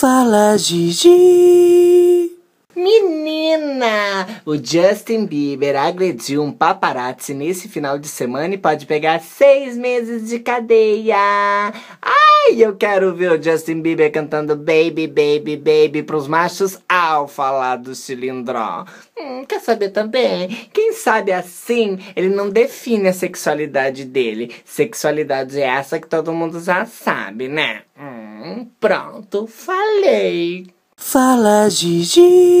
Fala, Gigi. Menina! O Justin Bieber agrediu um paparazzi nesse final de semana e pode pegar seis meses de cadeia. Ai, eu quero ver o Justin Bieber cantando Baby, Baby, Baby pros machos alfa lá do cilindró. Hum, quer saber também? Quem sabe assim ele não define a sexualidade dele. Sexualidade é essa que todo mundo já sabe, né? Hum, pronto, falei. Fala, Gigi.